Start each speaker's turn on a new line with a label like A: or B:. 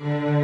A: Mm-hmm.